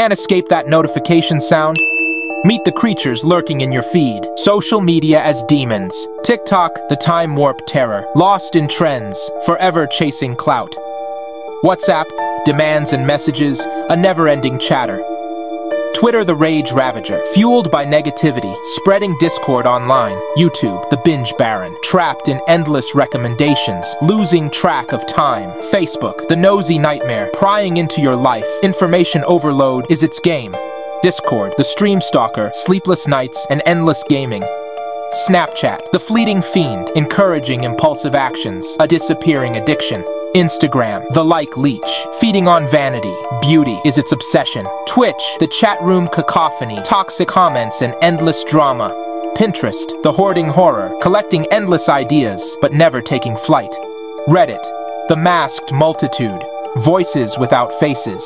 Can't escape that notification sound? Meet the creatures lurking in your feed. Social media as demons. TikTok, the time warp terror. Lost in trends, forever chasing clout. WhatsApp, demands and messages, a never-ending chatter. Twitter the rage ravager, fueled by negativity, spreading discord online. YouTube the binge baron, trapped in endless recommendations, losing track of time. Facebook the nosy nightmare, prying into your life. Information overload is its game. Discord the stream stalker, sleepless nights, and endless gaming. Snapchat, the fleeting fiend, encouraging impulsive actions, a disappearing addiction. Instagram, the like leech, feeding on vanity. Beauty is its obsession. Twitch, the chat room cacophony, toxic comments, and endless drama. Pinterest, the hoarding horror, collecting endless ideas, but never taking flight. Reddit, the masked multitude, voices without faces.